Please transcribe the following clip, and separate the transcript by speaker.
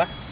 Speaker 1: так?